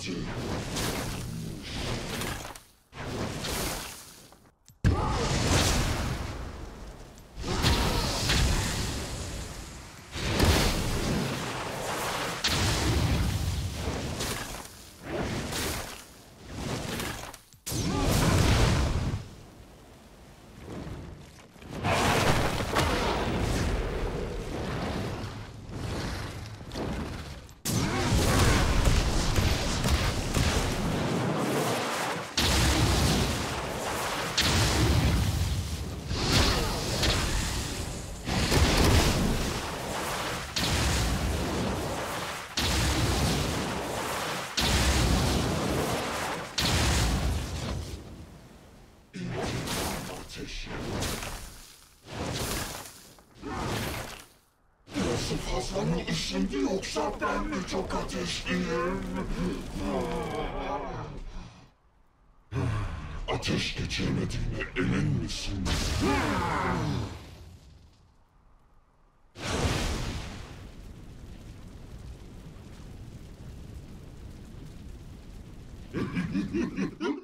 technology. Fazla mı ısındı yoksa ben mi çok ateşliyim? Ateş geçirmediğine emin misin?